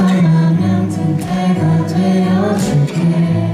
나의 모든 태가 되어줄게.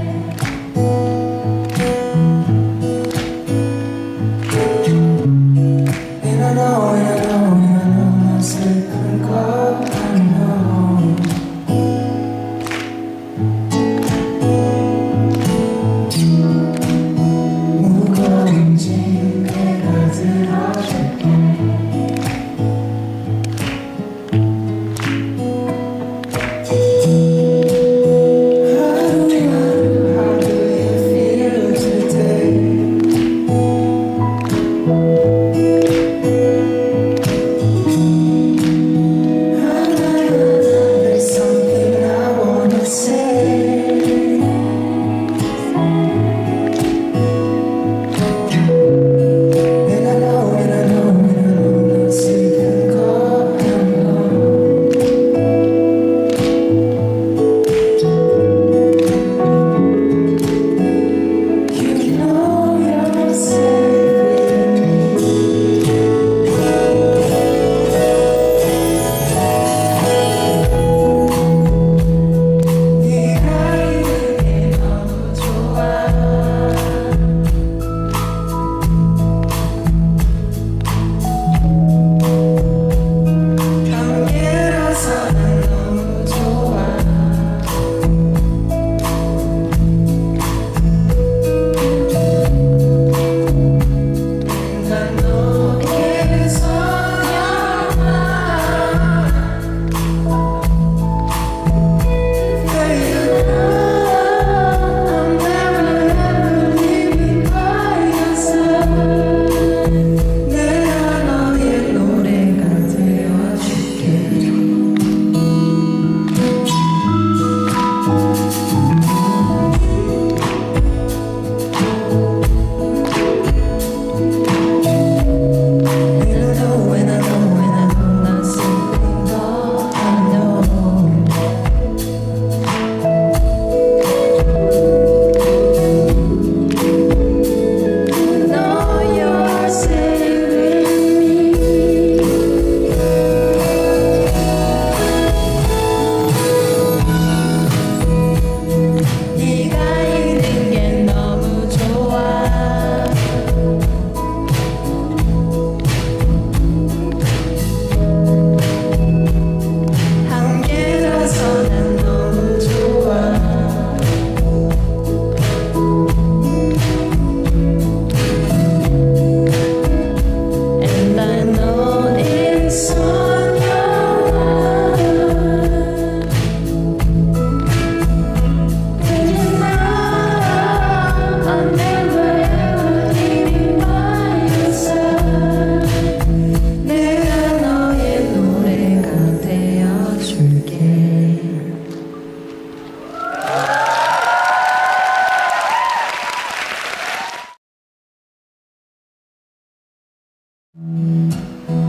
うん